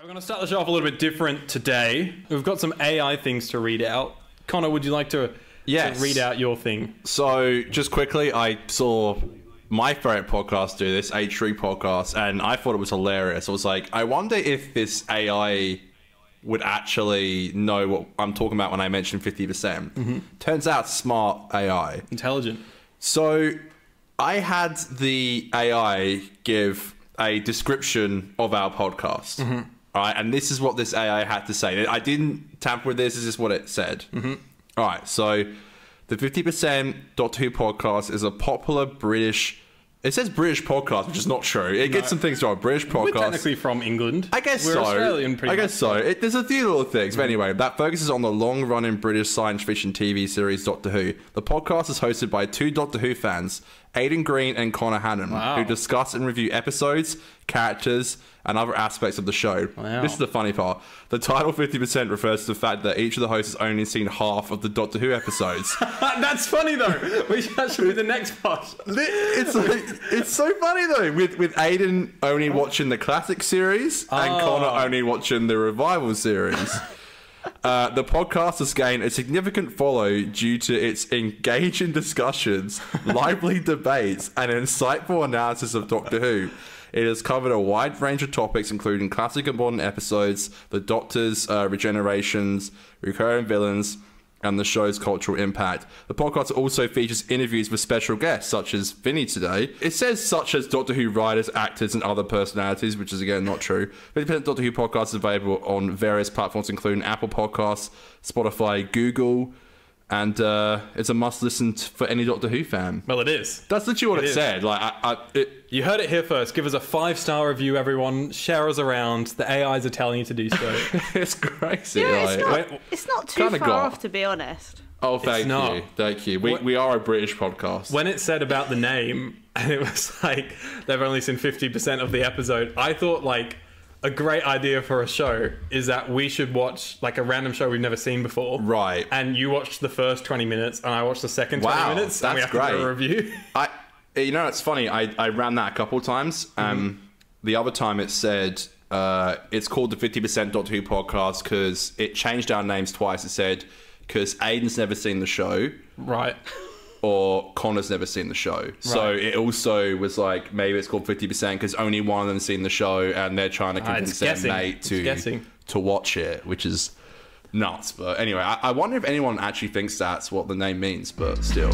We're going to start the show off a little bit different today. We've got some AI things to read out. Connor, would you like to, Yes. to read out your thing? So, just quickly, I saw my favorite podcast do this, H3 podcast, and I thought it was hilarious. I was like, I wonder if this AI would actually know what I'm talking about when I mention 50%. percent mm-hmm. Turns out, smart AI. Intelligent. So, I had the AI give a description of our podcast. Mm-hmm. All right, and this is what this AI had to say. I didn't tamper with this, this is what it said. Mm-hmm. All right, so the 50% Doctor Who podcast is a popular British. It says British podcast, which is not true. It gets some things wrong. British podcast. We're technically from England. I guess We're so. Australian, pretty I guess much. so. It, there's a few little things, but mm-hmm. anyway, that focuses on the long-running British science fiction TV series Doctor Who. The podcast is hosted by two Doctor Who fans, Aidan Green and Connor Hannon, Wow. who discuss and review episodes, characters, and other aspects of the show. Wow. This is the funny part. The title 50% refers to the fact that each of the hosts has only seen half of the Doctor Who episodes. That's funny though. We that should be the next part. it's like, it's so funny though with with Aiden only watching the classic series and Oh. Connor only watching the revival series. Uh, the podcast has gained a significant follow due to its engaging discussions, lively debates, and insightful analysis of Doctor Who. It has covered a wide range of topics, including classic and modern episodes, the Doctor's uh, regenerations, recurring villains, and the show's cultural impact. The podcast also features interviews with special guests, such as Vinny today. It says such as Doctor Who writers, actors, and other personalities, which is again not true. The Independent Doctor Who podcast is available on various platforms, including Apple Podcasts, Spotify, Google, and uh, it's a must listen t- for any Doctor Who fan. Well, it is. That's literally what It it, is. said. Like, I, I, it, You heard it here first. Give us a five star review, everyone. Share us around. The AIs are telling you to do so. it's crazy. Yeah, it's not. wait, It's not too far got- off, to be honest. Oh, thank not. you, thank you. We, What- we are a British podcast. when it said about the name, and it was like they've only seen 50% of the episode, I thought like a great idea for a show is that we should watch like a random show we've never seen before. Right. And you watched the first 20 minutes, and I watched the second 20 Wow, minutes, and we have that's to do a great. review. I, you know, it's funny. I, I ran that a couple times. Um, the other time it said uh, it's called the Fifty Percent Doctor Who podcast because it changed our names twice. It said because Aiden's never seen the show right. Or Connor's never seen the show. So it also was like maybe it's called Fifty Percent because only one of them's seen the show and they're trying to Ah, convince their guessing. mate to to watch it, which is nuts. But anyway, I, I wonder if anyone actually thinks that's what the name means. But still.